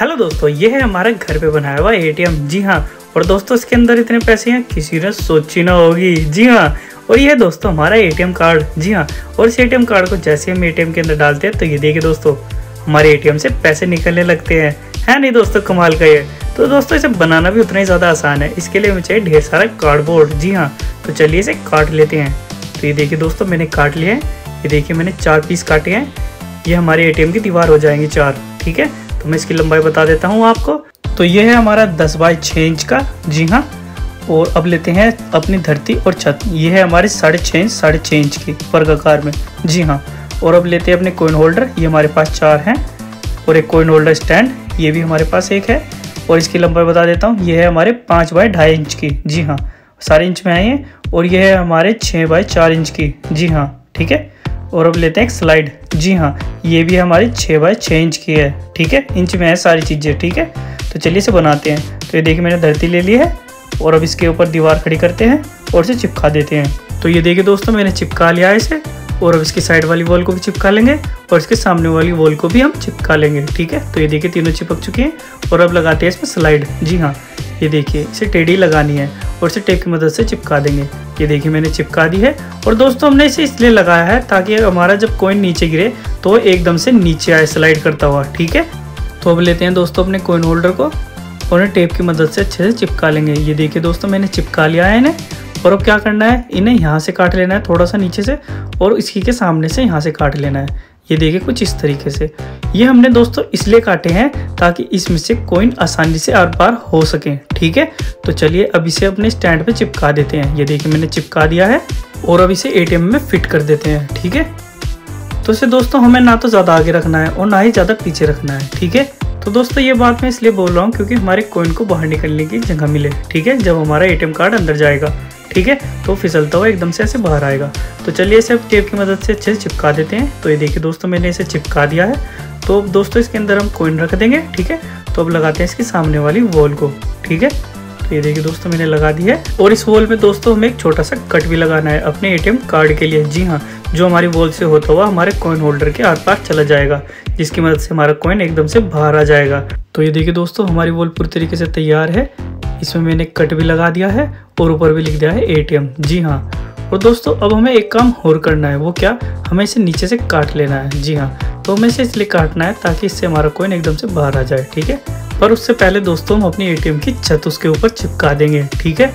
Hello दोस्तों, ये है हमारे घर पे बनाया हुआ एटीएम जी हाँ और दोस्तों, इसके अंदर इतने पैसे हैं, किसी ने सोची ना होगी। जी हाँ और ये है दोस्तों, हमारा एटीएम कार्ड जी हाँ और इस एटीएम कार्ड को जैसे हम एटीएम के अंदर डालते हैं तो ये देखिए दोस्तों, हमारे एटीएम से पैसे निकलने लगते हैं। है नहीं दोस्तों, कमाल का ये। तो दोस्तों, इसे बनाना भी उतना ही ज़्यादा आसान है। इसके लिए हमें चाहिए ढेर सारा कार्डबोर्ड जी हाँ तो चलिए इसे काट लेते हैं। तो ये देखिए दोस्तों, मैंने काट लिया है। ये देखिए, मैंने चार पीस काटे हैं। ये हमारे एटीएम की दीवार हो जाएँगी चार, ठीक है? तो मैं इसकी लंबाई बता देता हूँ आपको। तो ये है हमारा 10 बाई छः इंच का, जी हाँ। और अब लेते हैं अपनी धरती और छत। ये है हमारे साढ़े छः इंच साढ़े छः इंच की वर्गाकार में, जी हाँ। और अब लेते हैं अपने कोइन होल्डर ये हमारे पास चार हैं। और एक कोइन होल्डर स्टैंड ये भी हमारे पास एक है। और इसकी लंबाई बता देता हूँ, ये है हमारे पाँच बाई ढाई इंच की, जी हाँ। सारे इंच में आए हैं और ये है हमारे छः बाई चार इंच की, जी हाँ ठीक है? और अब लेते हैं स्लाइड जी हाँ ये भी हमारी छः बाय छः इंच की है, ठीक है? इंच में है सारी चीज़ें, ठीक है? तो चलिए इसे बनाते हैं। तो ये देखिए, मैंने धरती ले ली है और अब इसके ऊपर दीवार खड़ी करते हैं और इसे चिपका देते हैं। तो ये देखिए दोस्तों, मैंने चिपका लिया है इसे और अब इसकी साइड वाली वॉल को भी चिपका लेंगे और इसके सामने वाली वॉल को भी हम चिपका लेंगे, ठीक है? तो ये देखिए, तीनों चिपक चुके हैं और अब लगाते हैं इसमें स्लाइड जी हाँ ये देखिए, इसे टेढ़ी लगानी है और इसे टेप की मदद से चिपका देंगे। ये देखिए, मैंने चिपका दी है और दोस्तों, हमने इसे इसलिए लगाया है ताकि हमारा जब कोइन नीचे गिरे तो एकदम से नीचे आए स्लाइड करता हुआ, ठीक है? तो अब लेते हैं दोस्तों अपने कोइन होल्डर को और इन्हें टेप की मदद से अच्छे से चिपका लेंगे। ये देखिए दोस्तों, मैंने चिपका लिया है इन्हें और अब क्या करना है? इन्हें यहाँ से काट लेना है थोड़ा सा नीचे से और इसकी के सामने से यहाँ से काट लेना है। ये देखिए कुछ इस तरीके से। ये हमने दोस्तों इसलिए काटे हैं ताकि इसमें से कोइन आसानी से आर पार हो सके, ठीक है? तो चलिए अब इसे अपने स्टैंड पे चिपका देते हैं। ये देखिए मैंने चिपका दिया है और अब इसे एटीएम में फिट कर देते हैं, ठीक है? तो इसे दोस्तों हमें ना तो ज़्यादा आगे रखना है और ना ही ज़्यादा पीछे रखना है, ठीक है? तो दोस्तों ये बात मैं इसलिए बोल रहा हूँ क्योंकि हमारे कोइन को बाहर निकलने की जगह मिले, ठीक है? जब हमारा एटीएम कार्ड अंदर जाएगा। ठीक है? तो फिसलता हुआ एकदम से ऐसे बाहर आएगा। तो चलिए इसे अब टेप की मदद से अच्छे से चिपका देते हैं। तो ये देखिए दोस्तों, मैंने इसे चिपका दिया है। तो अब दोस्तों, इसके अंदर हम कोइन रख देंगे, ठीक है? तो अब लगाते हैं इसकी सामने वाली वॉल को, ठीक है? तो ये देखिए दोस्तों, मैंने लगा दी है। और इस वॉल में दोस्तों, हमें एक छोटा सा कट भी लगाना है अपने एटीएम कार्ड के लिए। जी हाँ जो हमारी वॉल से होता हुआ हमारे कॉइन होल्डर के आर पार चला जाएगा, जिसकी मदद से हमारा कॉइन एकदम से बाहर आ जाएगा। तो ये देखिए दोस्तों, हमारी वॉल पूरी तरीके से तैयार है। इसमें मैंने कट भी लगा दिया है और ऊपर भी लिख दिया है एटीएम जी हाँ। और दोस्तों, अब हमें एक काम और करना है। वो क्या? हमें इसे नीचे से काट लेना है। जी हाँ। तो हमें इसे इसलिए काटना है ताकि इससे हमारा कोइन एकदम से बाहर आ जाए, ठीक है? पर उससे पहले दोस्तों, हम अपनी एटीएम की छत उसके ऊपर चिपका देंगे, ठीक है?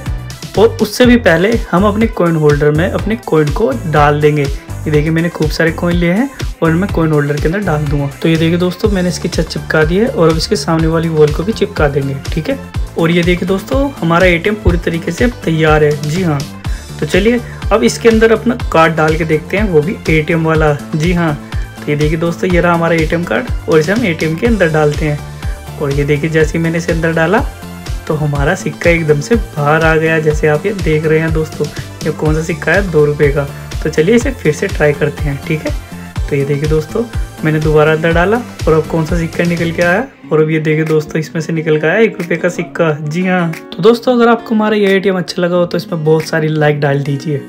और उससे भी पहले हम अपने कोइन होल्डर में अपने कोइन को डाल देंगे। ये देखिए मैंने खूब सारे कोइन लिए हैं और मैं कोइन होल्डर के अंदर डाल दूँगा। तो ये देखिए दोस्तों, मैंने इसकी छत चिपका दी है और अब इसके सामने वाली वॉल को भी चिपका देंगे, ठीक है? और ये देखिए दोस्तों, हमारा एटीएम पूरी तरीके से तैयार है। जी हाँ। तो चलिए, अब इसके अंदर अपना कार्ड डाल के देखते हैं, वो भी एटीएम वाला। जी हाँ। तो ये देखिए दोस्तों, ये रहा हमारा एटीएम कार्ड और इसे हम एटीएम के अंदर डालते हैं। और ये देखिए, जैसे मैंने इसे अंदर डाला तो हमारा सिक्का एकदम से बाहर आ गया। जैसे आप ये देख रहे हैं दोस्तों, ये कौन सा सिक्का है? दो रुपये का। तो चलिए इसे फिर से ट्राई करते हैं, ठीक है? तो ये देखिए दोस्तों, मैंने दोबारा अंदर डाला और अब कौन सा सिक्का निकल के आया? और अब ये देखिए दोस्तों, इसमें से निकल के आया एक रुपये का सिक्का। जी हाँ। तो दोस्तों, अगर आपको हमारा ये एटीएम अच्छा लगा हो तो इसमें बहुत सारी लाइक डाल दीजिए।